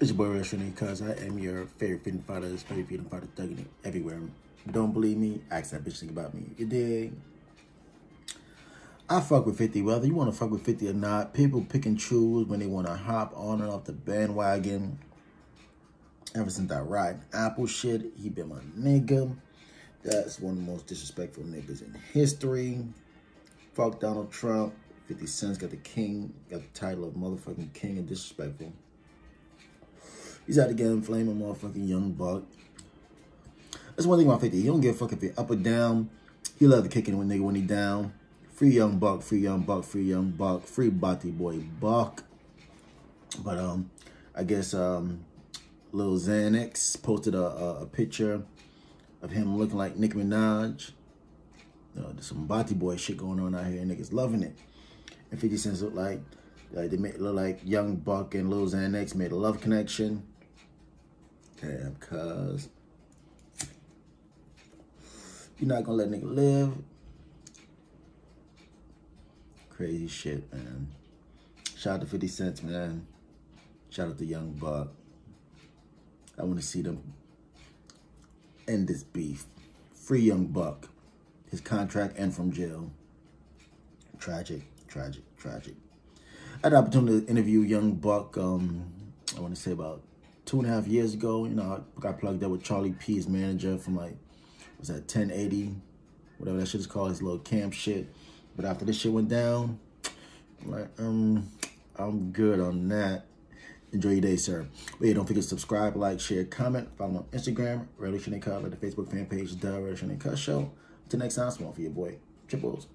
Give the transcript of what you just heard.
It's your boy Russian cuz I am your favorite freedom fighters, favorite freedom fighter thugging everywhere. Don't believe me? Ask that bitch thing about me. You dig? I fuck with 50, whether you want to fuck with 50 or not. People pick and choose when they want to hop on and off the bandwagon. Ever since I ride Apple shit, he been my nigga. That's one of the most disrespectful niggas in history. Fuck Donald Trump. 50 Cent's got the king, got the title of motherfucking king and disrespectful. He's out to get inflame a motherfucking young buck. That's one thing about 50. He don't give a fuck if you're up or down. He love to kick it when nigga when he down. Free young buck, free young buck, free young buck, free Bati boy buck. But um, I guess um, Lil Nas X posted a, a, a picture of him looking like Nicki Minaj. Know, there's some Bati boy shit going on out here. Niggas loving it. And 50 Cent look like like they made look like Young Buck and Lil Nas X made a love connection. Cuz. You're not gonna let nigga live. Crazy shit, man. Shout out to 50 Cent, man. Shout out to Young Buck. I want to see them end this beef. Free Young Buck. His contract and from jail. Tragic, tragic, tragic. I had the opportunity to interview Young Buck, um, I want to say about two and a half years ago. You know, I got plugged up with Charlie P, his manager from like, was that 1080? Whatever that shit is called, his little camp shit. But after this shit went down, I'm like, um, I'm good on that. Enjoy your day, sir. But yeah, don't forget to subscribe, like, share, comment. Follow me on Instagram, Revolutionary Cuz, like the Facebook fan page, The Revolutionary Cuz Show. Until next time, small for your boy, Triples.